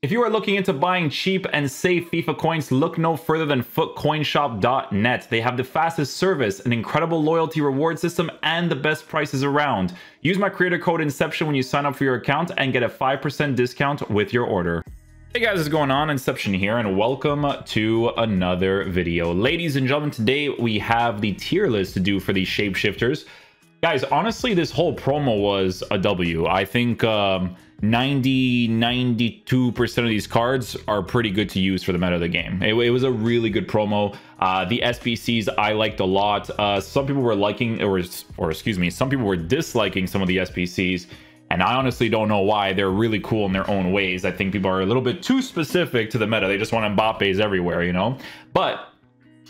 If you are looking into buying cheap and safe FIFA coins, look no further than futcoinshop.net. They have the fastest service, an incredible loyalty reward system, and the best prices around. Use my creator code Inception when you sign up for your account and get a 5% discount with your order. Hey guys, what's going on? Inception here, and welcome to another video. Ladies and gentlemen, today we have the tier list to do for these shapeshifters. Guys, honestly, this whole promo was a W. I think... Um, 90 92% of these cards are pretty good to use for the meta of the game. It, it was a really good promo. Uh, the SBCs I liked a lot. Uh, some people were liking or or excuse me some people were disliking some of the SBCs and I honestly don't know why. They're really cool in their own ways. I think people are a little bit too specific to the meta. They just want Mbappe's everywhere you know? But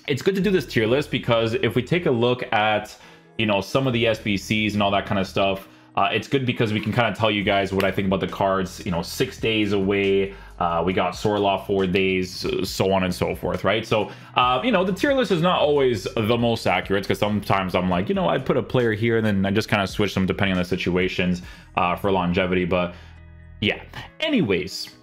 it's good to do this tier list because if we take a look at you know some of the SBCs and all that kind of stuff uh, it's good because we can kind of tell you guys what I think about the cards, you know, six days away. Uh, we got Sorloth four days, so on and so forth, right? So, uh, you know, the tier list is not always the most accurate because sometimes I'm like, you know, I put a player here and then I just kind of switch them depending on the situations uh, for longevity. But yeah, anyways,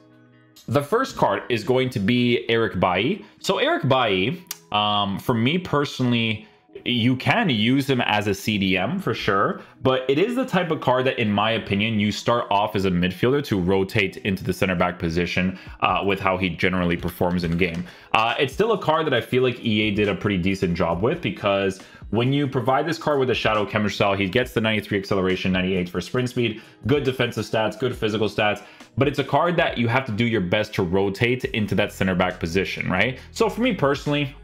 the first card is going to be Eric Bailly. So Eric Bailly, um, for me personally, you can use him as a CDM for sure, but it is the type of card that, in my opinion, you start off as a midfielder to rotate into the center back position uh, with how he generally performs in game. Uh, it's still a card that I feel like EA did a pretty decent job with because when you provide this card with a Shadow Chemistry, he gets the 93 acceleration, 98 for sprint speed, good defensive stats, good physical stats, but it's a card that you have to do your best to rotate into that center back position, right? So for me personally,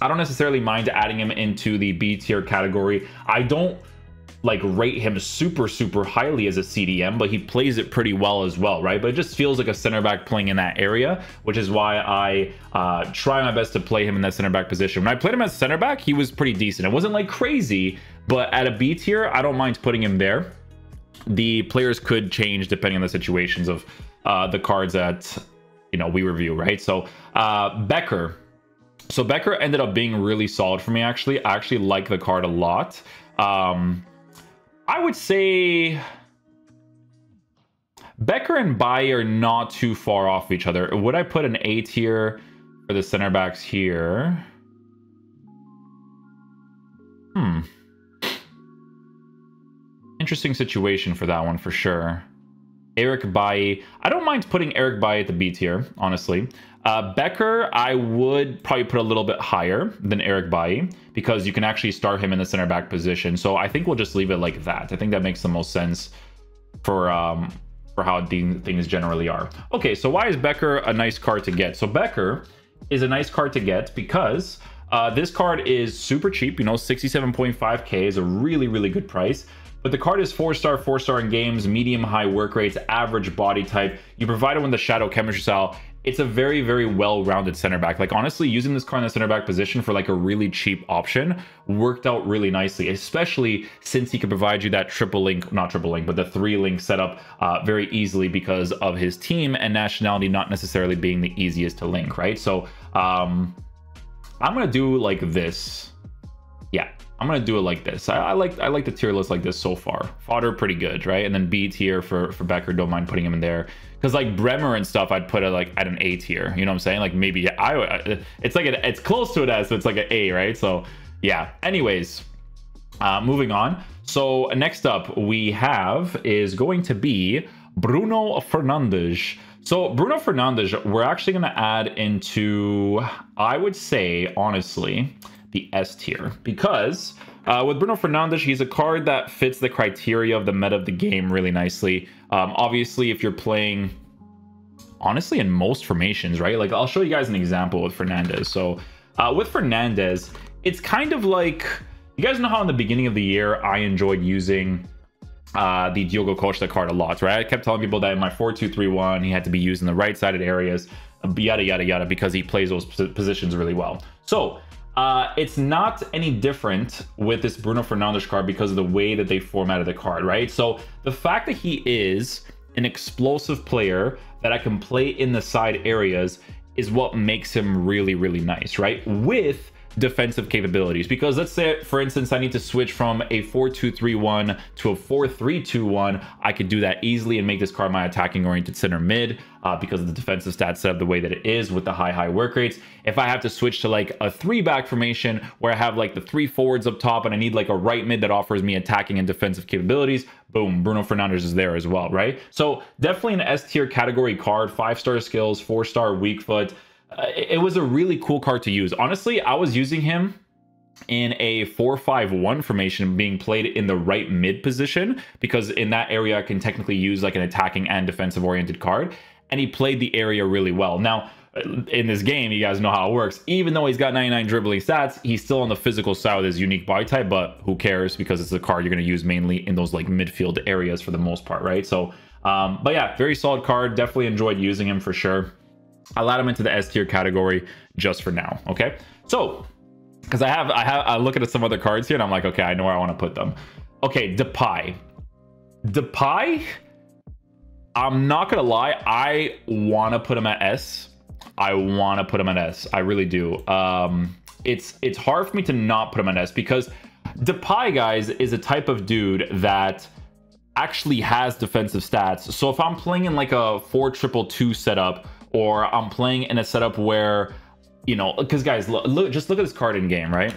I don't necessarily mind adding him into the B tier category. I don't like rate him super super highly as a CDM, but he plays it pretty well as well, right? But it just feels like a center back playing in that area, which is why I uh, try my best to play him in that center back position. When I played him as center back, he was pretty decent. It wasn't like crazy, but at a B tier, I don't mind putting him there. The players could change depending on the situations of uh, the cards that you know we review, right? So uh, Becker so Becker ended up being really solid for me, actually. I actually like the card a lot. Um, I would say Becker and Bailly are not too far off each other. Would I put an A tier for the center backs here? Hmm. Interesting situation for that one for sure. Eric Bailly. I don't mind putting Eric Bailly at the B tier, honestly. Uh, Becker, I would probably put a little bit higher than Eric Bailly because you can actually start him in the center back position. So I think we'll just leave it like that. I think that makes the most sense for um, for how things generally are. Okay, so why is Becker a nice card to get? So Becker is a nice card to get because uh, this card is super cheap. You know, 67.5k is a really, really good price. But the card is 4-star, 4-star in games, medium-high work rates, average body type. You provide it with the Shadow Chemistry style. It's a very, very well-rounded center back. Like, honestly, using this card in the center back position for, like, a really cheap option worked out really nicely, especially since he could provide you that triple link, not triple link, but the three-link setup uh, very easily because of his team and nationality not necessarily being the easiest to link, right? So, um, I'm going to do, like, this. Yeah, I'm gonna do it like this. I, I, like I like the tier list like this so far. Fodder pretty good, right? And then B tier for for Becker. Don't mind putting him in there because like Bremer and stuff, I'd put it like at an A tier. You know what I'm saying? Like maybe I. It's like a, it's close to an S, it's like an A, right? So yeah. Anyways, uh, moving on. So next up we have is going to be Bruno Fernandes. So Bruno Fernandes, we're actually to add into, I would say, honestly, the S tier because uh, with Bruno Fernandes, he's a card that fits the criteria of the meta of the game really nicely. Um, obviously, if you're playing, honestly, in most formations, right? Like I'll show you guys an example with Fernandes. So uh, with Fernandes, it's kind of like you guys know how in the beginning of the year I enjoyed using uh, the Diogo Costa card a lot, right? I kept telling people that in my 4-2-3-1, he had to be used in the right-sided areas, yada, yada, yada, because he plays those positions really well. So uh, it's not any different with this Bruno Fernandes card because of the way that they formatted the card, right? So the fact that he is an explosive player that I can play in the side areas is what makes him really, really nice, right? With defensive capabilities. Because let's say, for instance, I need to switch from a 4-2-3-1 to a 4-3-2-1. I could do that easily and make this card my attacking oriented center mid uh, because of the defensive stats set up the way that it is with the high, high work rates. If I have to switch to like a three back formation where I have like the three forwards up top and I need like a right mid that offers me attacking and defensive capabilities, boom, Bruno Fernandes is there as well, right? So definitely an S tier category card, five star skills, four star weak foot. Uh, it was a really cool card to use. Honestly, I was using him in a 4-5-1 formation being played in the right mid position because in that area I can technically use like an attacking and defensive oriented card and he played the area really well. Now, in this game, you guys know how it works. Even though he's got 99 dribbling stats, he's still on the physical side with his unique body type, but who cares because it's a card you're going to use mainly in those like midfield areas for the most part, right? So, um, but yeah, very solid card. Definitely enjoyed using him for sure. I'll add them into the S tier category just for now, okay? So, because I have, I have, I look at some other cards here and I'm like, okay, I know where I want to put them. Okay, Depay. Depay I'm not gonna lie, I want to put him at S. I want to put him at S. I really do. Um, it's it's hard for me to not put him at S because Depay, guys, is a type of dude that actually has defensive stats. So if I'm playing in like a four triple two setup, or I'm playing in a setup where, you know, because guys, look, look, just look at this card in game, right?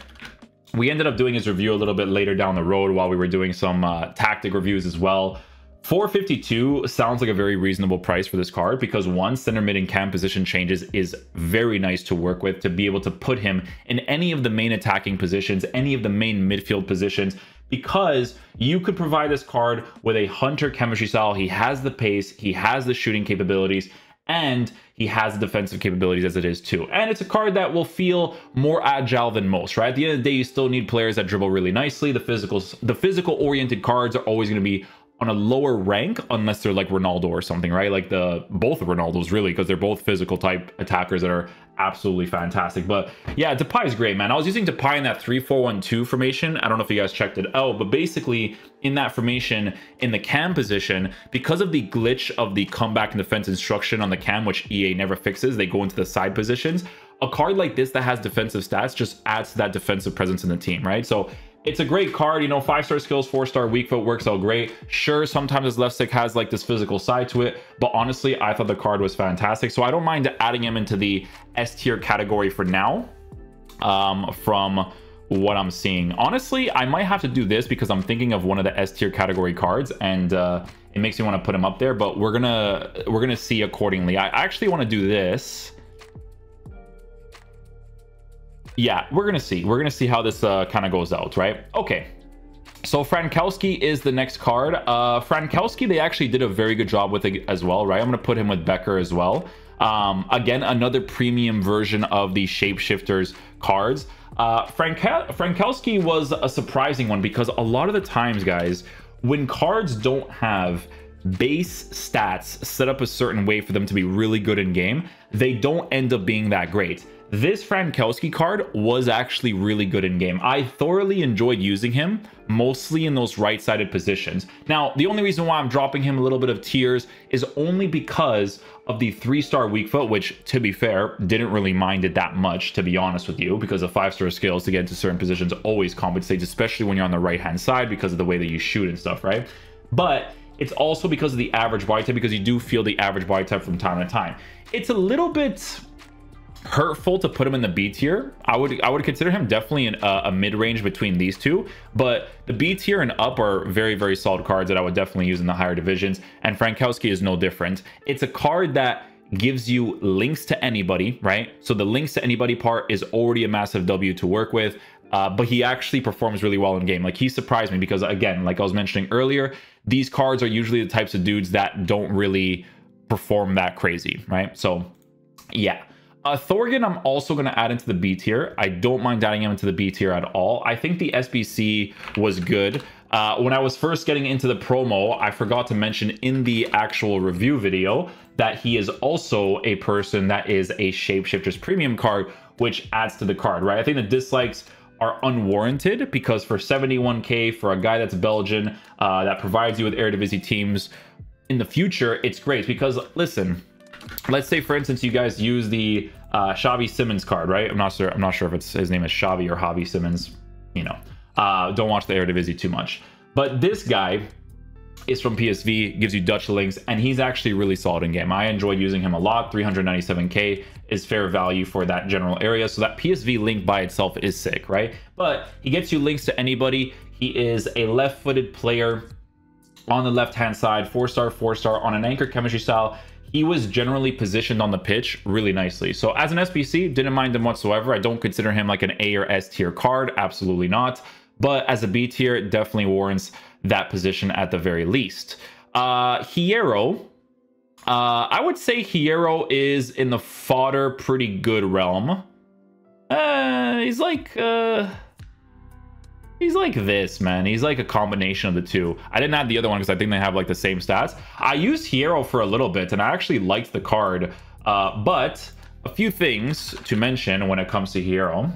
We ended up doing his review a little bit later down the road while we were doing some uh, tactic reviews as well. 452 sounds like a very reasonable price for this card because one, center mid and cam position changes is very nice to work with to be able to put him in any of the main attacking positions, any of the main midfield positions, because you could provide this card with a hunter chemistry style. He has the pace, he has the shooting capabilities, and he has the defensive capabilities as it is too. And it's a card that will feel more agile than most, right? At the end of the day, you still need players that dribble really nicely. The physical, the physical oriented cards are always going to be on a lower rank unless they're like Ronaldo or something, right? Like the both of Ronaldo's really because they're both physical type attackers that are absolutely fantastic. But yeah, Depay is great, man. I was using Depay in that 3-4-1-2 formation. I don't know if you guys checked it out, but basically in that formation in the cam position, because of the glitch of the comeback and defense instruction on the cam, which EA never fixes, they go into the side positions. A card like this that has defensive stats just adds to that defensive presence in the team, right? So it's a great card, you know, five star skills, four star weak foot works out great. Sure, sometimes his left stick has like this physical side to it, but honestly, I thought the card was fantastic. So I don't mind adding him into the S tier category for now um, from what I'm seeing. Honestly, I might have to do this because I'm thinking of one of the S tier category cards and uh, it makes me want to put him up there, but we're gonna we're gonna see accordingly. I actually want to do this yeah, we're gonna see. We're gonna see how this uh, kind of goes out, right? Okay. So Frankowski is the next card. Uh, Frankowski, they actually did a very good job with it as well, right? I'm gonna put him with Becker as well. Um, again, another premium version of the Shapeshifters cards. Uh, Frank- Frankowski was a surprising one because a lot of the times, guys, when cards don't have base stats set up a certain way for them to be really good in game, they don't end up being that great. This Frankowski card was actually really good in game. I thoroughly enjoyed using him, mostly in those right-sided positions. Now, the only reason why I'm dropping him a little bit of tiers is only because of the three-star weak foot, which, to be fair, didn't really mind it that much, to be honest with you, because the five-star skills to get into certain positions always compensates, especially when you're on the right-hand side because of the way that you shoot and stuff, right? But it's also because of the average body type, because you do feel the average body type from time to time. It's a little bit hurtful to put him in the B tier. I would I would consider him definitely in a, a mid range between these two, but the B tier and up are very very solid cards that I would definitely use in the higher divisions. And Frankowski is no different. It's a card that gives you links to anybody, right? So the links to anybody part is already a massive W to work with. Uh, but he actually performs really well in game. Like he surprised me because again, like I was mentioning earlier, these cards are usually the types of dudes that don't really perform that crazy, right? So yeah. Uh, Thorgan, I'm also going to add into the B tier. I don't mind adding him into the B tier at all. I think the SBC was good. Uh, when I was first getting into the promo, I forgot to mention in the actual review video that he is also a person that is a Shapeshifters premium card, which adds to the card, right? I think the dislikes are unwarranted because for 71k for a guy that's Belgian uh, that provides you with Eredivisie teams in the future, it's great because listen, let's say for instance you guys use the uh, Xavi Simons card, right? I'm not sure. I'm not sure if it's his name is Xavi or Javi Simmons. You know, uh, don't watch the Eredivisie too much. But this guy is from PSV, gives you Dutch links, and he's actually really solid in game. I enjoyed using him a lot. 397k is fair value for that general area. So that PSV link by itself is sick, right? But he gets you links to anybody. He is a left-footed player on the left-hand side, four-star, four-star on an anchor chemistry style he was generally positioned on the pitch really nicely. So as an SBC, didn't mind him whatsoever. I don't consider him like an A or S tier card, absolutely not. But as a B tier, it definitely warrants that position at the very least. Uh, Hierro, uh, I would say Hierro is in the fodder pretty good realm. Uh, he's like, uh, He's like this, man. He's like a combination of the two. I didn't add the other one because I think they have like the same stats. I used Hierro for a little bit and I actually liked the card. Uh, but a few things to mention when it comes to Hierro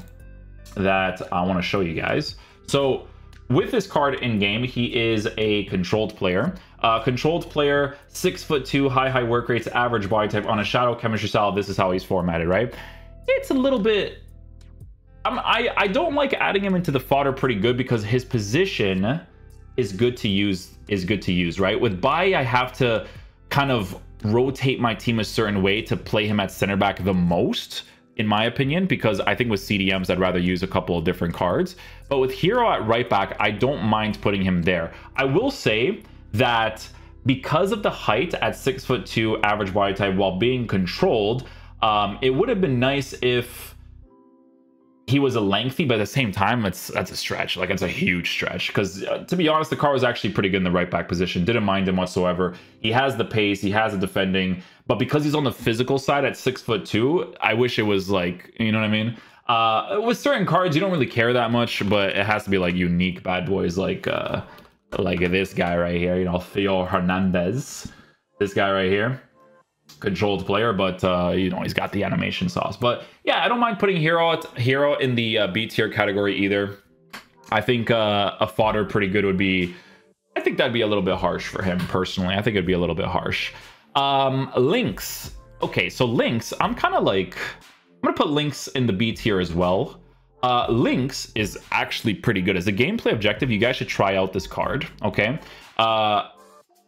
that I want to show you guys. So with this card in game, he is a controlled player. Uh, controlled player, six foot two, high high work rates, average body type on a shadow chemistry style. This is how he's formatted, right? It's a little bit I'm, I I don't like adding him into the fodder pretty good because his position is good to use is good to use right? With Bailly I have to kind of rotate my team a certain way to play him at center back the most in my opinion because I think with CDMs I'd rather use a couple of different cards. But with Hierro at right back I don't mind putting him there. I will say that because of the height at six foot two average body type while being controlled um, it would have been nice if he was a lengthy, but at the same time, it's that's a stretch. Like it's a huge stretch because uh, to be honest, the car was actually pretty good in the right back position. Didn't mind him whatsoever. He has the pace, he has the defending, but because he's on the physical side at six foot two, I wish it was like you know what I mean. Uh, with certain cards, you don't really care that much, but it has to be like unique bad boys, like uh, like this guy right here. You know, Theo Hernandez, this guy right here controlled player, but uh, you know he's got the animation sauce. But yeah, I don't mind putting Hierro Hierro in the uh, B tier category either. I think uh, a fodder pretty good would be. I think that'd be a little bit harsh for him personally. I think it'd be a little bit harsh. Um, links. Okay, so links. I'm kind of like I'm gonna put links in the B tier as well. Uh, links is actually pretty good as a gameplay objective. You guys should try out this card. Okay. Uh,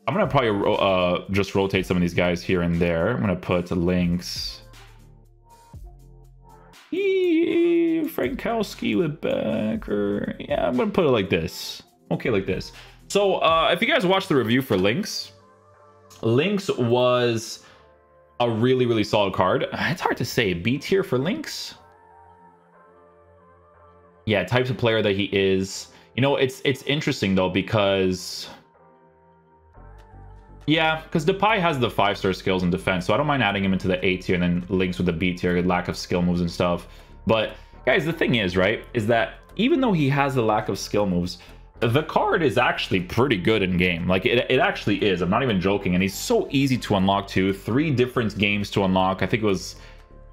I'm gonna probably uh, just rotate some of these guys here and there. I'm gonna put links. Frankowski with Becker. Yeah, I'm gonna put it like this. Okay, like this. So uh, if you guys watched the review for Links, Links was a really, really solid card. It's hard to say. B tier for Links? Yeah, types of player that he is. You know, it's it's interesting though because yeah, because Depay has the five star skills in defense, so I don't mind adding him into the A tier and then links with the B tier, lack of skill moves and stuff. But guys, the thing is, right, is that even though he has the lack of skill moves, the card is actually pretty good in game. Like it, it actually is. I'm not even joking. And he's so easy to unlock too. Three different games to unlock. I think it was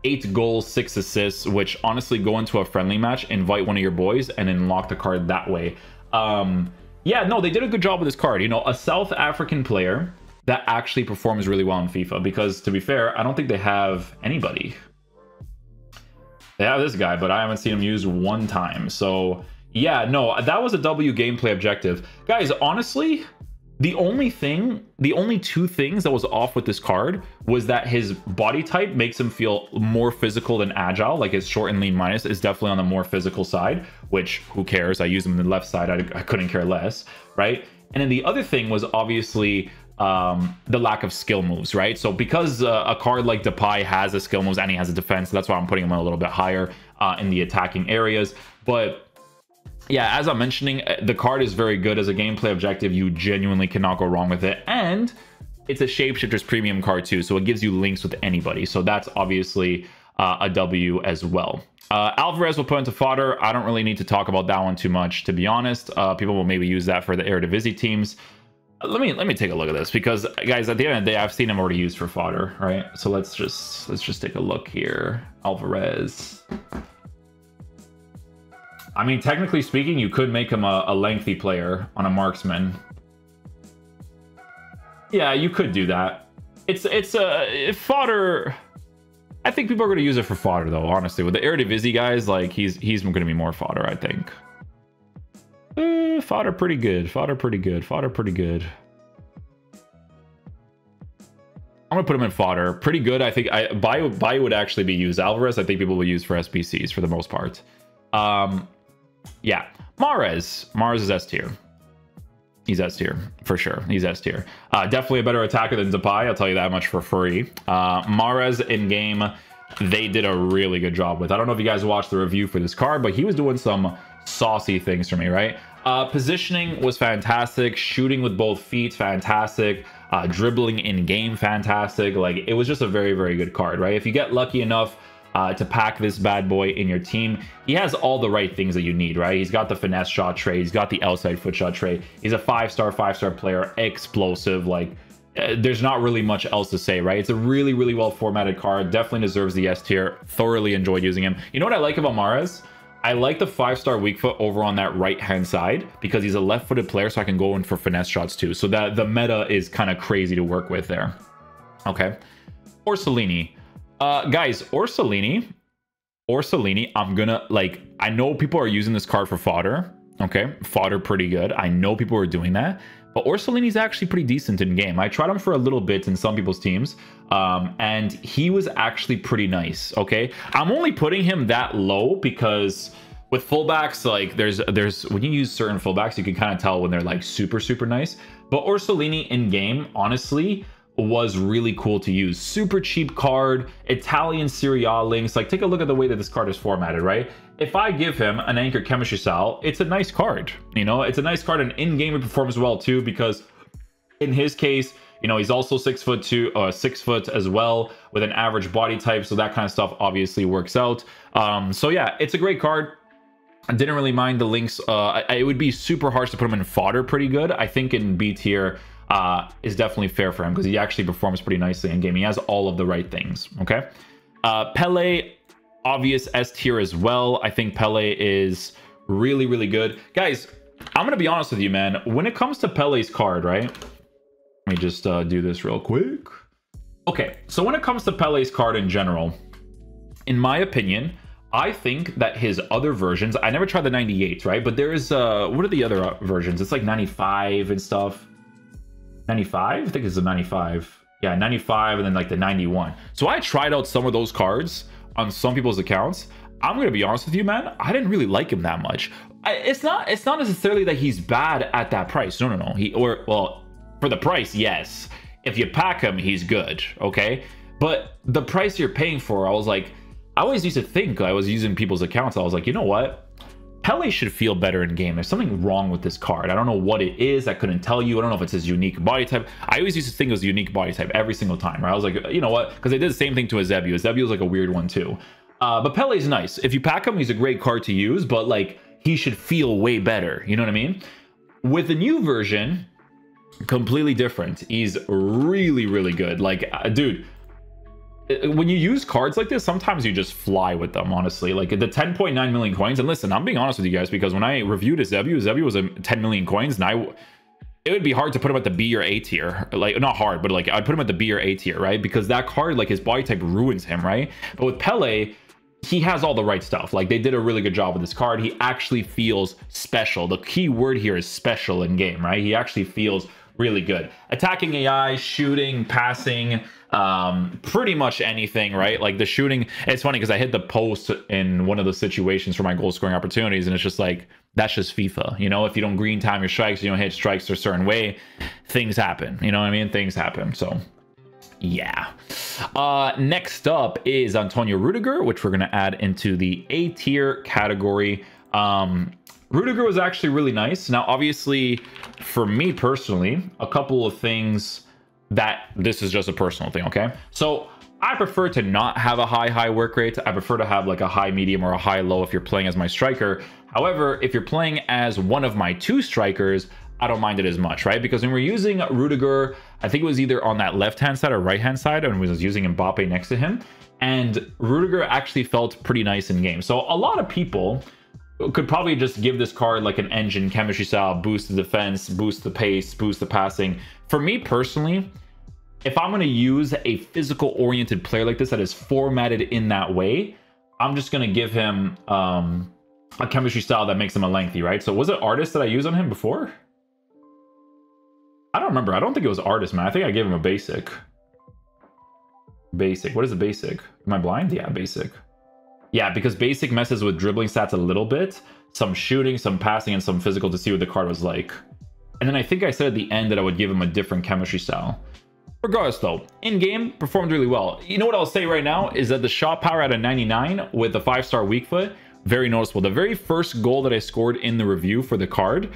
eight goals, six assists, which honestly go into a friendly match, invite one of your boys and unlock the card that way. Um, yeah, no, they did a good job with this card. You know, a South African player that actually performs really well in FIFA. Because to be fair, I don't think they have anybody. They have this guy, but I haven't seen him used one time. So yeah, no, that was a W gameplay objective. Guys, honestly, the only thing, the only two things that was off with this card was that his body type makes him feel more physical than agile. Like his short and lean minus is definitely on the more physical side, which who cares? I use him on the left side. I, I couldn't care less, right? And then the other thing was obviously um, the lack of skill moves, right? So because uh, a card like Depay has a skill moves and he has a defense, that's why I'm putting him a little bit higher uh, in the attacking areas. But yeah, as I'm mentioning, uh, the card is very good as a gameplay objective. You genuinely cannot go wrong with it. And it's a Shapeshifter's premium card too, so it gives you links with anybody. So that's obviously uh, a W as well. Uh, Alvarez will put into fodder. I don't really need to talk about that one too much, to be honest. Uh, people will maybe use that for the Eredivisie teams let me let me take a look at this because guys at the end of the day i've seen him already used for fodder right so let's just let's just take a look here alvarez i mean technically speaking you could make him a, a lengthy player on a marksman yeah you could do that it's it's a uh, fodder I think people are going to use it for fodder, though. Honestly, with the Eredivisie guys, like he's he's going to be more fodder. I think. Uh, fodder pretty good. Fodder pretty good. Fodder pretty good. I'm gonna put him in fodder. Pretty good. I think I Bio Bio would actually be used. Alvarez, I think people will use for SBCs for the most part. Um, yeah, Mahrez. Mahrez is S tier. He's S tier for sure. He's S tier. Uh, definitely a better attacker than Depay. I'll tell you that much for free. Uh, Mahrez in game, they did a really good job with. I don't know if you guys watched the review for this card, but he was doing some saucy things for me, right? Uh, positioning was fantastic. Shooting with both feet, fantastic. Uh, dribbling in game, fantastic. Like it was just a very, very good card, right? If you get lucky enough uh, to pack this bad boy in your team, he has all the right things that you need, right? He's got the finesse shot trade, he's got the outside foot shot trade. He's a five star, five star player, explosive. Like uh, there's not really much else to say, right? It's a really, really well formatted card. Definitely deserves the S tier. Thoroughly enjoyed using him. You know what I like about Mahrez? I like the five-star weak foot over on that right-hand side because he's a left-footed player, so I can go in for finesse shots too. So that the meta is kind of crazy to work with there. Okay. Orsolini. Uh, guys, Orsolini, Orsolini, I'm gonna, like, I know people are using this card for fodder. Okay, fodder pretty good. I know people are doing that. But Orsolini's actually pretty decent in game. I tried him for a little bit in some people's teams, um, and he was actually pretty nice. Okay, I'm only putting him that low because with fullbacks, like there's there's when you use certain fullbacks, you can kind of tell when they're like super super nice. But Orsolini in game, honestly, was really cool to use. Super cheap card, Italian Serie A links. Like, take a look at the way that this card is formatted, right? If I give him an Anchor Chemistry Style, it's a nice card. You know, it's a nice card, and in-game it performs well too, because in his case, you know, he's also six foot two, uh, six foot as well, with an average body type, so that kind of stuff obviously works out. Um, so yeah, it's a great card. I didn't really mind the links. Uh, it would be super harsh to put him in fodder pretty good. I think in B tier, uh, is definitely fair for him because he actually performs pretty nicely in game. He has all of the right things. Okay. Uh, Pele, obvious S tier as well. I think Pele is really, really good. Guys, I'm going to be honest with you, man. When it comes to Pele's card, right? Let me just uh, do this real quick. Okay, so when it comes to Pele's card in general, in my opinion, I think that his other versions, I never tried the 98, right? But there is, uh, what are the other uh, versions? It's like 95 and stuff. 95? I think it's the 95. Yeah, 95 and then like the 91. So I tried out some of those cards on some people's accounts. I'm gonna be honest with you, man. I didn't really like him that much. I, it's not. It's not necessarily that he's bad at that price. No, no, no. He or well, for the price, yes. If you pack him, he's good. Okay, but the price you're paying for, I was like, I always used to think I was using people's accounts. I was like, you know what? Pele should feel better in game. There's something wrong with this card. I don't know what it is. I couldn't tell you. I don't know if it's his unique body type. I always used to think it was a unique body type every single time. Right? I was like, you know what? Because they did the same thing to Eusebio. Eusebio was like a weird one too. Uh, but Pele's nice. If you pack him, he's a great card to use. But like, he should feel way better. You know what I mean? With the new version, completely different. He's really, really good. Like, uh, dude, Uh, when you use cards like this, sometimes you just fly with them, honestly. Like the 10.9 million coins, and listen, I'm being honest with you guys because when I reviewed his Eusebio, Eusebio was a 10 million coins, and I it would be hard to put him at the B or A tier. Like not hard, but like I'd put him at the B or A tier, right? Because that card, like his body type ruins him, right? But with Pele, he has all the right stuff. Like they did a really good job with this card. He actually feels special. The key word here is special in game, right? He actually feels really good. Attacking AI, shooting, passing, um, pretty much anything, right? Like the shooting, it's funny because I hit the post in one of the situations for my goal scoring opportunities, and it's just like, that's just FIFA. You know, if you don't green time your strikes, you don't hit strikes a certain way, things happen. You know what I mean? Things happen. So, yeah. Uh, next up is Antonio Rudiger, which we're going to add into the A tier category. Um, Rudiger was actually really nice. Now, obviously, for me personally, a couple of things that this is just a personal thing, okay? So I prefer to not have a high, high work rate. I prefer to have like a high, medium, or a high, low if you're playing as my striker. However, if you're playing as one of my two strikers, I don't mind it as much, right? Because when we're using Rudiger, I think it was either on that left-hand side or right-hand side, and we was using Mbappe next to him. And Rudiger actually felt pretty nice in game. So a lot of people could probably just give this card like an engine chemistry style, boost the defense, boost the pace, boost the passing. For me personally, if I'm going to use a physical oriented player like this that is formatted in that way, I'm just going to give him um, a chemistry style that makes him a lengthy, right? So was it artist that I used on him before? I don't remember. I don't think it was artist, man. I think I gave him a basic. Basic. What is a basic? Am I blind? Yeah, basic. Yeah, because basic messes with dribbling stats a little bit. Some shooting, some passing, and some physical to see what the card was like. And then I think I said at the end that I would give him a different chemistry style. Regardless though, in-game, performed really well. You know what I'll say right now is that the shot power at a 99 with the 5-star weak foot, very noticeable. The very first goal that I scored in the review for the card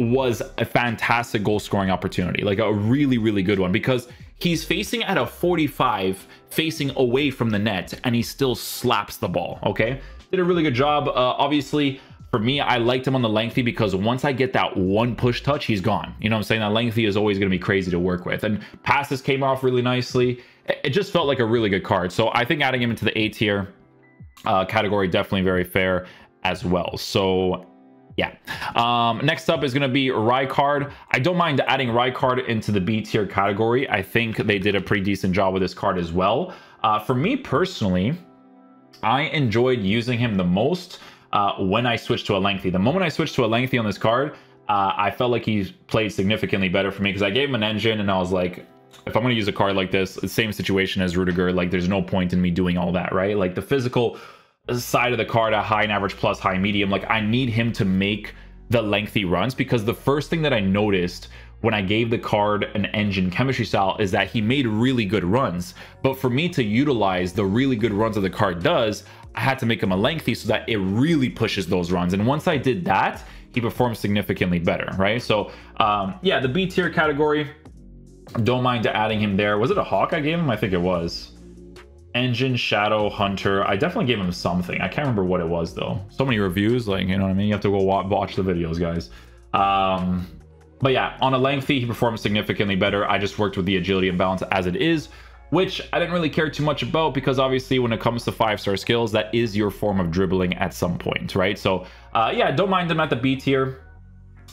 was a fantastic goal scoring opportunity. Like a really, really good one because he's facing at a 45, facing away from the net, and he still slaps the ball, okay? Did a really good job. Uh, obviously, for me, I liked him on the lengthy because once I get that one push touch, he's gone. You know what I'm saying? That lengthy is always going to be crazy to work with. And passes came off really nicely. It just felt like a really good card. So I think adding him into the A tier uh, category, definitely very fair as well. So yeah. Um, next up is going to be Rijkaard. I don't mind adding Rijkaard into the B tier category. I think they did a pretty decent job with this card as well. Uh, for me personally, I enjoyed using him the most uh, when I switched to a lengthy. The moment I switched to a lengthy on this card, uh, I felt like he played significantly better for me because I gave him an engine and I was like, if I'm going to use a card like this, same situation as Rudiger, like there's no point in me doing all that, right? Like the physical side of the card, a high and average plus, high medium, like I need him to make the lengthy runs because the first thing that I noticed when I gave the card an engine chemistry style is that he made really good runs. But for me to utilize the really good runs that the card does, I had to make him a lengthy so that it really pushes those runs. And once I did that, he performed significantly better, right? So um, yeah, the B tier category, don't mind adding him there. Was it a Hawk I gave him? I think it was. Engine, Shadow, Hunter. I definitely gave him something. I can't remember what it was though. So many reviews, like, you know what I mean? You have to go watch the videos, guys. Um, but yeah, on a lengthy, he performed significantly better. I just worked with the agility and balance as it is which I didn't really care too much about because obviously when it comes to five star skills, that is your form of dribbling at some point, right? So uh, yeah, don't mind them at the B tier.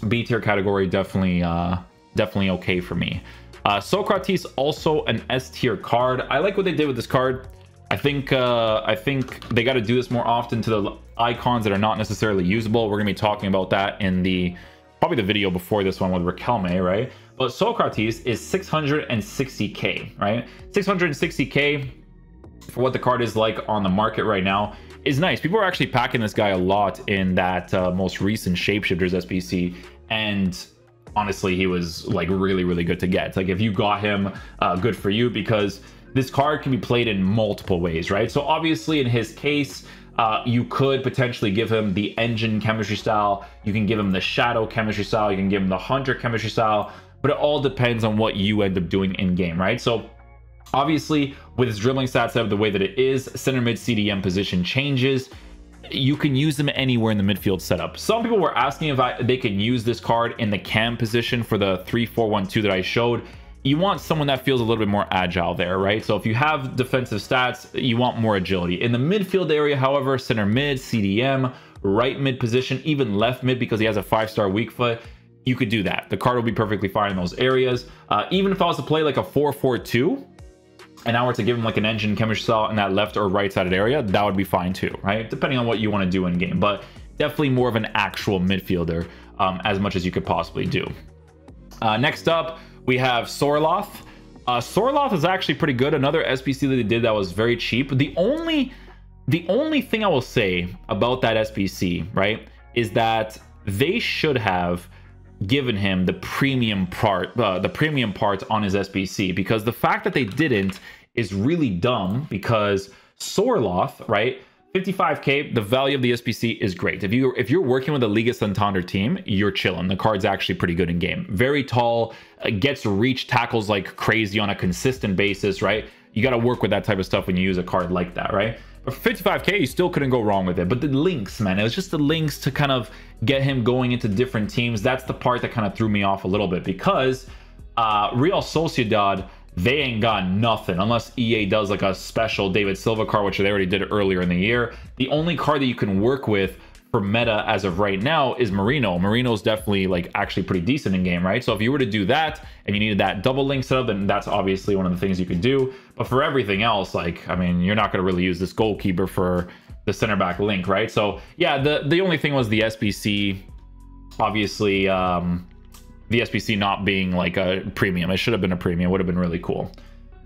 B tier category definitely uh, definitely okay for me. Uh, Socrates also an S tier card. I like what they did with this card. I think uh, I think they got to do this more often to the icons that are not necessarily usable. We're gonna be talking about that in the probably the video before this one with Riquelme, right? But Socrates is 660k, right? 660k for what the card is like on the market right now is nice. People are actually packing this guy a lot in that uh, most recent Shapeshifters SBC, and honestly, he was like really, really good to get. Like if you got him, uh, good for you because this card can be played in multiple ways, right? So obviously, in his case, uh, you could potentially give him the engine chemistry style. You can give him the shadow chemistry style. You can give him the hunter chemistry style but it all depends on what you end up doing in game, right? So obviously with his dribbling stats setup the way that it is, center mid CDM position changes. You can use them anywhere in the midfield setup. Some people were asking if I, they can use this card in the cam position for the 3-4-1-2 that I showed. You want someone that feels a little bit more agile there, right? So if you have defensive stats, you want more agility. In the midfield area, however, center mid, CDM, right mid position, even left mid because he has a five-star weak foot, you could do that. The card will be perfectly fine in those areas. Uh, even if I was to play like a 4-4-2, and I were to give him like an engine chemistry style in that left or right sided area, that would be fine too, right? Depending on what you want to do in game, but definitely more of an actual midfielder um, as much as you could possibly do. Uh, next up, we have Sorloth. Uh, Sorloth is actually pretty good. Another SBC that they did that was very cheap. The only, the only thing I will say about that SBC, right, is that they should have given him the premium part, uh, the premium parts on his SBC because the fact that they didn't is really dumb because Sorloth, right? 55k, the value of the SBC is great. If you if you're working with a Liga Santander team, you're chilling. The card's actually pretty good in game. Very tall, uh, gets reach tackles like crazy on a consistent basis, right? You got to work with that type of stuff when you use a card like that, right? But for 55k, you still couldn't go wrong with it. But the links, man, it was just the links to kind of get him going into different teams. That's the part that kind of threw me off a little bit because uh, Real Sociedad, they ain't got nothing unless EA does like a special David Silva card, which they already did earlier in the year. The only card that you can work with for meta as of right now is Marino. Marino's definitely like actually pretty decent in game, right? So if you were to do that and you needed that double link setup, then that's obviously one of the things you could do. But for everything else, like I mean, you're not going to really use this goalkeeper for the center back link, right? So yeah, the the only thing was the SBC, obviously, um, the SBC not being like a premium. It should have been a premium. Would have been really cool.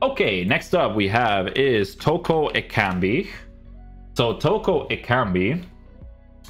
Okay, next up we have is Toko Ekambi. So Toko Ekambi,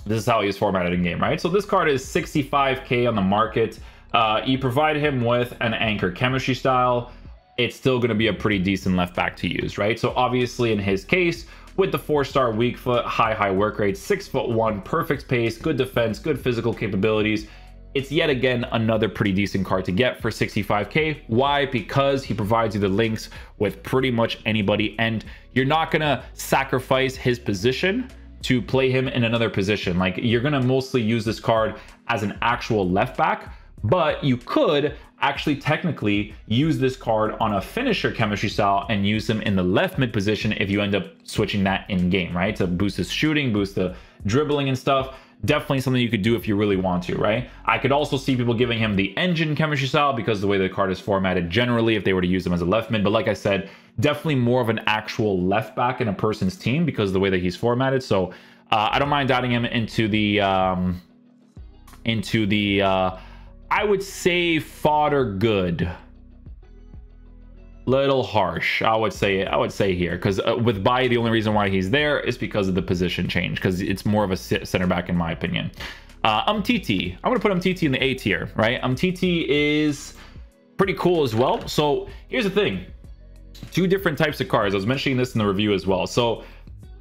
this is how he's formatted in game, right? So this card is 65k on the market. Uh, you provide him with an anchor chemistry style, it's still going to be a pretty decent left back to use, right? So obviously in his case, with the four star weak foot, high, high work rate, six foot one, perfect pace, good defense, good physical capabilities. It's yet again another pretty decent card to get for 65k. Why? Because he provides you the links with pretty much anybody, and you're not gonna sacrifice his position to play him in another position. Like you're gonna mostly use this card as an actual left back, but you could actually technically use this card on a finisher chemistry style and use him in the left mid position if you end up switching that in game, right? To boost his shooting, boost the dribbling and stuff. Definitely something you could do if you really want to, right? I could also see people giving him the engine chemistry style because the way the card is formatted generally if they were to use him as a left mid. But like I said, definitely more of an actual left back in a person's team because the way that he's formatted. So uh, I don't mind adding him into the um, into the uh, I would say fodder good. Little harsh, I would say. I would say here because uh, with Bailly, the only reason why he's there is because of the position change because it's more of a center back in my opinion. Uh, Umtiti, I'm gonna put Umtiti in the A tier, right? Umtiti is pretty cool as well. So here's the thing: two different types of cards. I was mentioning this in the review as well. So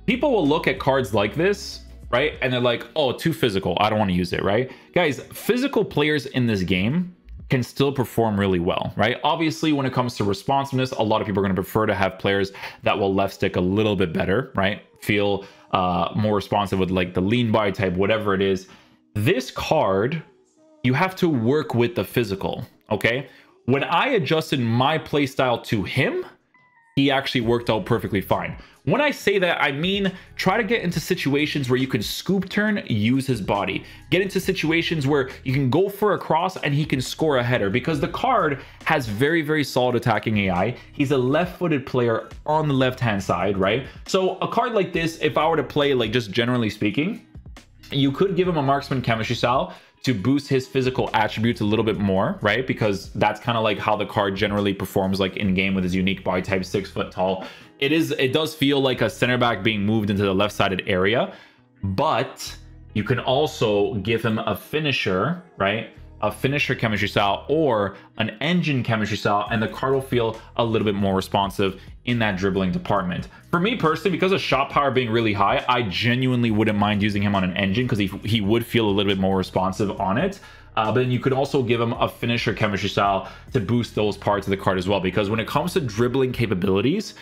people will look at cards like this right? And they're like, oh, too physical. I don't want to use it, right? Guys, physical players in this game can still perform really well, right? Obviously, when it comes to responsiveness, a lot of people are going to prefer to have players that will left stick a little bit better, right? Feel uh, more responsive with like the lean by type, whatever it is. This card, you have to work with the physical, okay? When I adjusted my playstyle to him, he actually worked out perfectly fine. When I say that, I mean try to get into situations where you can scoop turn, use his body. Get into situations where you can go for a cross and he can score a header because the card has very, very solid attacking AI. He's a left-footed player on the left-hand side, right? So a card like this, if I were to play, like just generally speaking, you could give him a marksman chemistry style to boost his physical attributes a little bit more, right? Because that's kind of like how the card generally performs like in game with his unique body type, six foot tall. It is, it does feel like a center back being moved into the left sided area, but you can also give him a finisher, right? A finisher chemistry style or an engine chemistry style, and the card will feel a little bit more responsive in that dribbling department. For me personally, because of shot power being really high, I genuinely wouldn't mind using him on an engine because he, he would feel a little bit more responsive on it. Uh, but then you could also give him a finisher chemistry style to boost those parts of the card as well. Because when it comes to dribbling capabilities,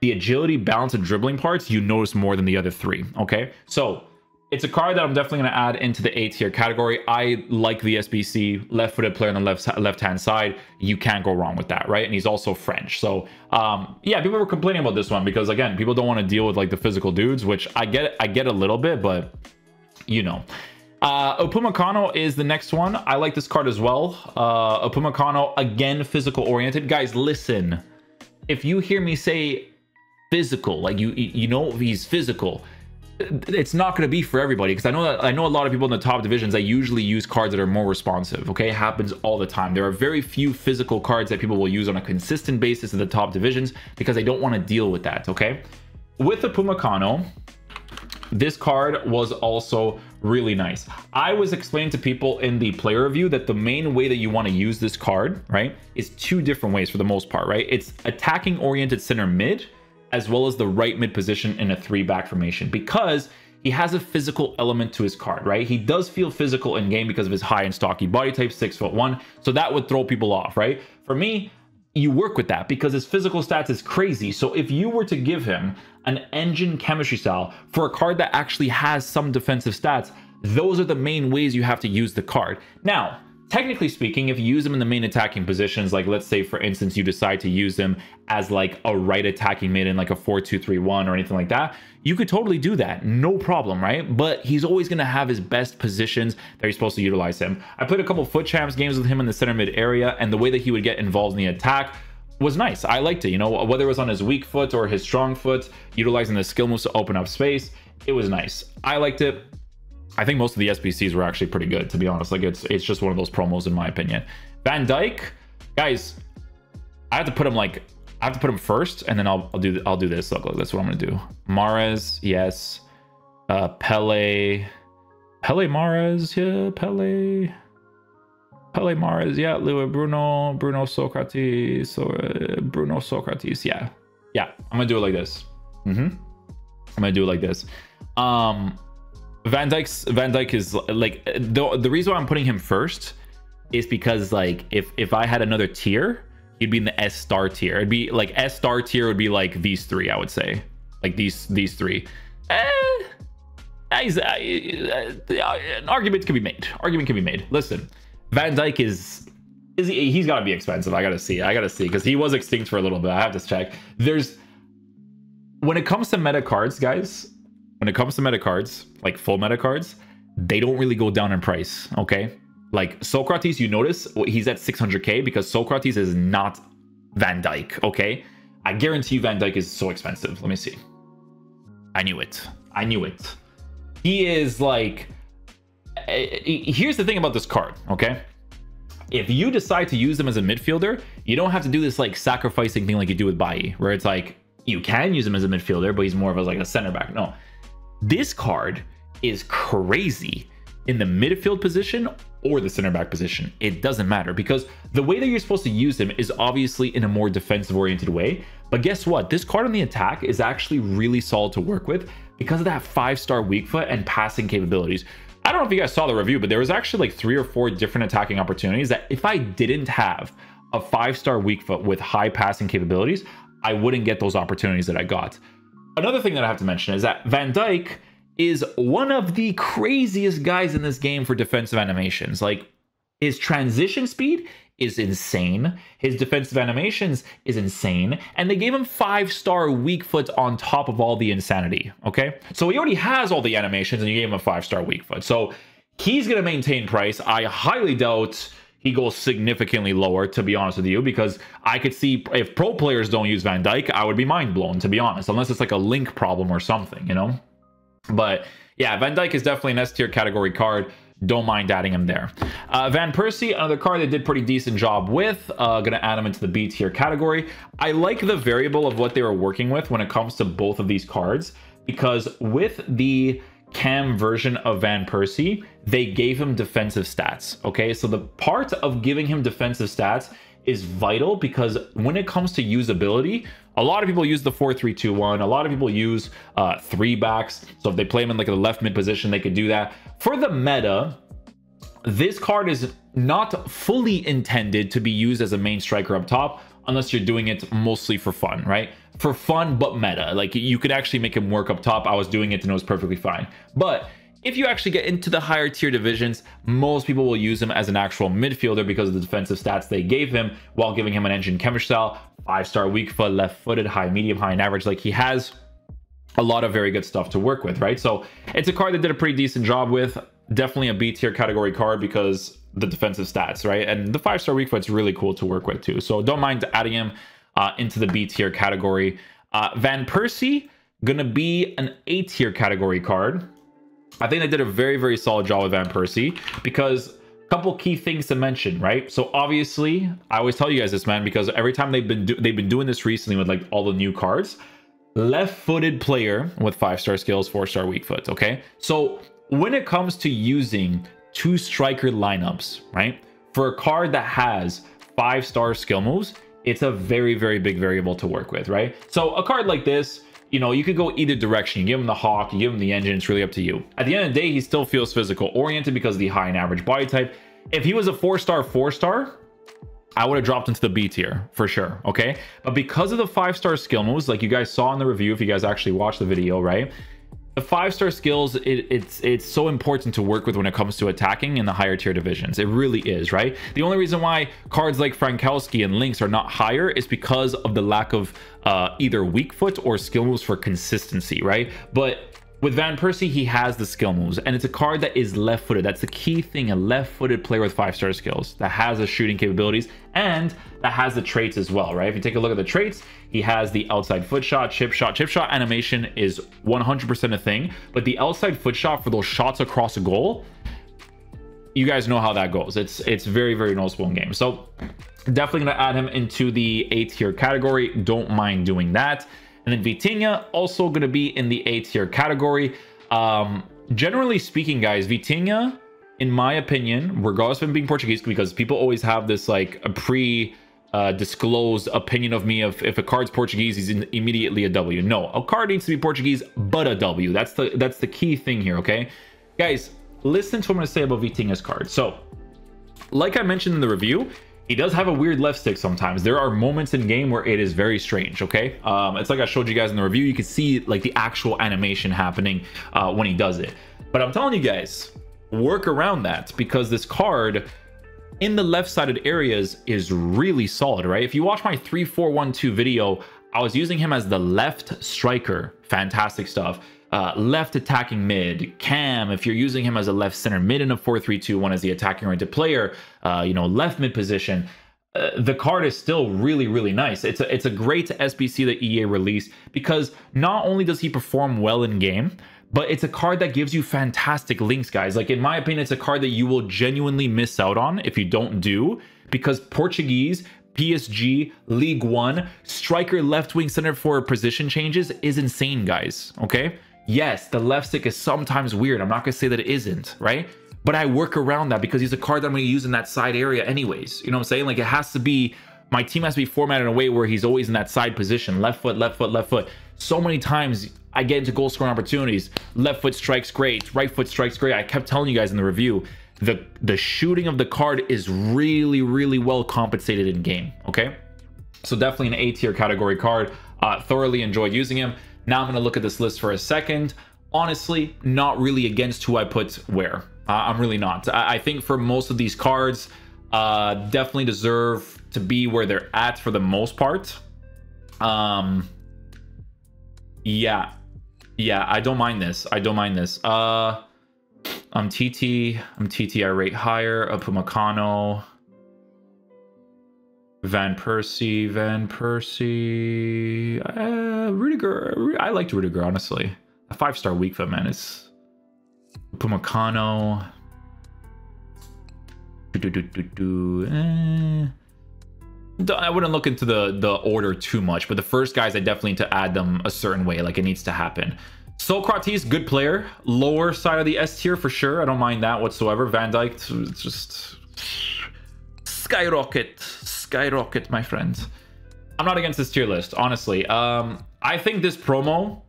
the agility, balance, and dribbling parts, you notice more than the other three. Okay, so it's a card that I'm definitely going to add into the A tier category. I like the SBC left-footed player on the left left-hand side. You can't go wrong with that, right? And he's also French. So, um, yeah, people were complaining about this one because again, people don't want to deal with like the physical dudes, which I get I get a little bit, but you know. Uh, Upamecano is the next one. I like this card as well. Uh, Upamecano, again, physical oriented. Guys, listen. If you hear me say physical, like you you know he's physical, it's not going to be for everybody because I know that I know a lot of people in the top divisions that usually use cards that are more responsive. Okay, it happens all the time. There are very few physical cards that people will use on a consistent basis in the top divisions because they don't want to deal with that. Okay, with the Upamecano, this card was also really nice. I was explaining to people in the player review that the main way that you want to use this card, right, is two different ways for the most part, right? It's attacking oriented center mid as well as the right mid position in a three back formation because he has a physical element to his card, right? He does feel physical in game because of his high and stocky body type, six foot one. So that would throw people off, right? For me, you work with that because his physical stats is crazy. So if you were to give him an engine chemistry style for a card that actually has some defensive stats, those are the main ways you have to use the card. Now, technically speaking, if you use him in the main attacking positions, like let's say for instance you decide to use him as like a right attacking mid in like a 4-2-3-1 or anything like that, you could totally do that. No problem, right? But he's always going to have his best positions that you're supposed to utilize him. I played a couple FUT Champs games with him in the center mid area and the way that he would get involved in the attack was nice. I liked it, you know, whether it was on his weak foot or his strong foot, utilizing the skill moves to open up space, it was nice. I liked it. I think most of the SBCs were actually pretty good, to be honest. Like it's it's just one of those promos in my opinion. Van Dijk, guys, I have to put him like I have to put him first, and then I'll I'll do I'll do this. Look, look that's what I'm gonna do. Mahrez, yes. Uh, Pele, Pele Mahrez, yeah, Pele. Pele Mahrez, yeah, Lua Bruno, Bruno Socrates, so uh, Bruno Socrates, yeah, yeah. I'm gonna do it like this. Mm-hmm. I'm gonna do it like this. Um, Van Dijk's Van Dijk is like the the reason why I'm putting him first is because like if if I had another tier, he'd be in the S star tier. It'd be like S star tier would be like these three, I would say, like these these three. Eh, uh, uh, an argument can be made. Argument can be made. Listen, Van Dijk is is he, he's got to be expensive. I got to see. I got to see because he was extinct for a little bit. I have to check. There's when it comes to meta cards, guys. When it comes to meta cards, like full meta cards, they don't really go down in price. Okay, like Socrates, you notice he's at 600k because Socrates is not Van Dijk, Okay, I guarantee you Van Dijk is so expensive. Let me see. I knew it. I knew it. He is like eh, eh, eh, here's the thing about this card, okay? If you decide to use him as a midfielder, you don't have to do this like sacrificing thing like you do with Bailly, where it's like you can use him as a midfielder, but he's more of a, like a center back. No, this card is crazy in the midfield position or the center back position. It doesn't matter because the way that you're supposed to use him is obviously in a more defensive oriented way. But guess what? This card on the attack is actually really solid to work with because of that five star weak foot and passing capabilities. I don't know if you guys saw the review, but there was actually like three or four different attacking opportunities that if I didn't have a five-star weak foot with high passing capabilities, I wouldn't get those opportunities that I got. Another thing that I have to mention is that Van Dijk is one of the craziest guys in this game for defensive animations. Like his transition speed is insane. His defensive animations is insane. And they gave him five star weak foot on top of all the insanity. Okay. So he already has all the animations and you gave him a five star weak foot. So he's going to maintain price. I highly doubt he goes significantly lower, to be honest with you, because I could see if pro players don't use Van Dijk, I would be mind blown, to be honest, unless it's like a link problem or something, you know? But yeah, Van Dijk is definitely an S tier category card don't mind adding him there. Uh, Van Persie, another card they did pretty decent job with. Uh, gonna add him into the B tier category. I like the variable of what they were working with when it comes to both of these cards because with the cam version of Van Persie, they gave him defensive stats. Okay, so the part of giving him defensive stats is vital because when it comes to usability, a lot of people use the 4-3-2-1. A lot of people use uh, three backs. So if they play him in like a left mid position, they could do that. For the meta, this card is not fully intended to be used as a main striker up top unless you're doing it mostly for fun, right? For fun, but meta. Like you could actually make him work up top. I was doing it and it was perfectly fine. But if you actually get into the higher tier divisions, most people will use him as an actual midfielder because of the defensive stats they gave him while giving him an engine chemistry style, five star weak foot, left footed, high, medium, high, and average. Like he has a lot of very good stuff to work with, right? So it's a card that did a pretty decent job with. Definitely a B tier category card because the defensive stats, right? And the five star weak foot's really cool to work with too. So don't mind adding him uh, into the B tier category. Uh, Van Persie, gonna be an A tier category card. I think they did a very, very solid job with Van Persie because a couple key things to mention, right? So obviously, I always tell you guys this, man, because every time they've been they've been doing this recently with like all the new cards, left-footed player with five-star skills, four-star weak foot. Okay, so when it comes to using two striker lineups, right, for a card that has five-star skill moves, it's a very, very big variable to work with, right? So a card like this you know, you could go either direction. You give him the Hawk, you give him the engine, it's really up to you. At the end of the day, he still feels physical oriented because of the high and average body type. If he was a four star, four star, I would have dropped into the B tier for sure. Okay. But because of the five star skill moves, like you guys saw in the review, if you guys actually watched the video, right? The five star skills it, it's it's so important to work with when it comes to attacking in the higher tier divisions. It really is right? The only reason why cards like frankowski and lynx are not higher is because of the lack of uh, either weak foot or skill moves for consistency right? But with Van Persie, he has the skill moves, and it's a card that is left-footed. That's the key thing, a left-footed player with five-star skills that has the shooting capabilities and that has the traits as well, right? If you take a look at the traits, he has the outside foot shot, chip shot. Chip shot animation is 100% a thing, but the outside foot shot for those shots across a goal, you guys know how that goes. It's it's very, very noticeable in game. So definitely going to add him into the A tier category. Don't mind doing that. And then Vitinha also going to be in the A tier category. Um, generally speaking, guys, Vitinha, in my opinion, regardless of him being Portuguese, because people always have this like a pre uh, disclosed opinion of me of if a card's Portuguese, he's immediately a W. No, a card needs to be Portuguese, but a W. That's the that's the key thing here, okay? Guys, listen to what I'm going to say about Vitinha's card. So, like I mentioned in the review, he does have a weird left stick sometimes. There are moments in game where it is very strange, okay? Um, it's like I showed you guys in the review. You can see like the actual animation happening uh, when he does it. But I'm telling you guys, work around that because this card in the left-sided areas is really solid, right? If you watch my 3-4-1-2 video, I was using him as the left striker. Fantastic stuff. Uh, left attacking mid, Cam, if you're using him as a left center mid in a 4-3-2-1 as the attacking oriented player, uh, you know, left mid position, uh, the card is still really, really nice. It's a, it's a great SBC that EA released because not only does he perform well in game, but it's a card that gives you fantastic links, guys. Like, in my opinion, it's a card that you will genuinely miss out on if you don't do because Portuguese PSG, League One, striker left wing center for position changes is insane, guys. Okay. Yes, the left stick is sometimes weird. I'm not going to say that it isn't, right? But I work around that because he's a card that I'm to use in that side area anyways. You know what I'm saying? Like it has to be, my team has to be formatted in a way where he's always in that side position. Left foot, left foot, left foot. So many times I get into goal scoring opportunities. Left foot strikes great. Right foot strikes great. I kept telling you guys in the review, the, the shooting of the card is really, really well compensated in game, okay? So definitely an A tier category card. Uh, thoroughly enjoyed using him. Now I'm going to look at this list for a second. Honestly, not really against who I put where. Uh, I'm really not. I, I, think for most of these cards, uh, definitely deserve to be where they're at for the most part. Um, yeah, yeah, I don't mind this. I don't mind this. Uh, Umtiti. I'm TT. I rate higher. Upamecano. Van Persie, Van Persie, uh, Rudiger. I liked Rudiger honestly. A five star weak foot man is Upamecano. Do, do, do, eh. I wouldn't look into the the order too much, but the first guys I definitely need to add them a certain way, like it needs to happen. Socrates, good player, lower side of the S tier for sure. I don't mind that whatsoever. Van Dijk, just skyrocket, skyrocket, my friends. I'm not against this tier list, honestly. Um, I think this promo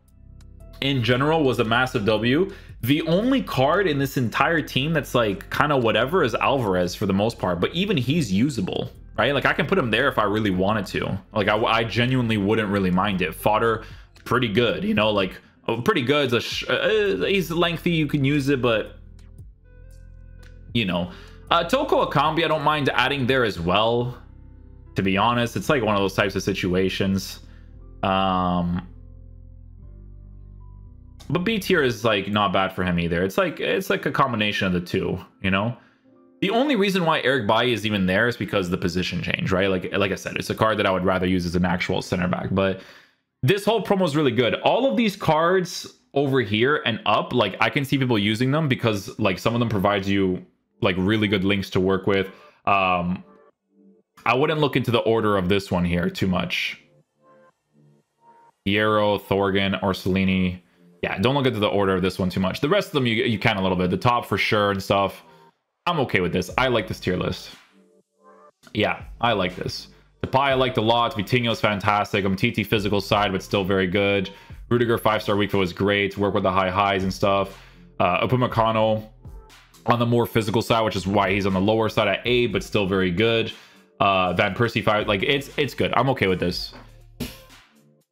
in general was a massive W. The only card in this entire team that's like kind of whatever is Alvarez for the most part, but even he's usable, right? Like I can put him there if I really wanted to. Like I, I genuinely wouldn't really mind it. Fodder, pretty good, you know, like pretty good. Uh, he's lengthy, you can use it, but you know, uh, Toko Ekambi, I don't mind adding there as well. To be honest, it's like one of those types of situations. Um, but B tier is like not bad for him either. It's like it's like a combination of the two, you know. The only reason why Eric Bailly is even there is because the position change, right? Like like I said, it's a card that I would rather use as an actual center back. But this whole promo is really good. All of these cards over here and up, like I can see people using them because like some of them provides you like really good links to work with. Um, I wouldn't look into the order of this one here too much. Hierro, Thorgan, Orsolini. Yeah, don't look into the order of this one too much. The rest of them, you, you can a little bit. The top for sure and stuff. I'm okay with this. I like this tier list. Yeah, I like this. Depay I liked a lot. Vitinho's fantastic. Umtiti physical side, but still very good. Rudiger 5-star weak foot was great. To work with the high highs and stuff. Uh, Upamecano, on the more physical side, which is why he's on the lower side at A, but still very good. Uh, Van Persie five, like it's it's good. I'm okay with this.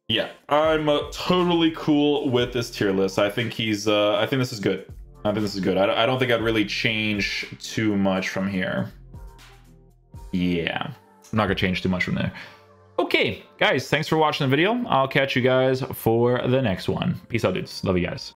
yeah, I'm uh, totally cool with this tier list. I think he's, uh, I think this is good. I think this is good. I, I don't think I'd really change too much from here. Yeah, I'm not gonna change too much from there. Okay, guys, thanks for watching the video. I'll catch you guys for the next one. Peace out, dudes. Love you guys.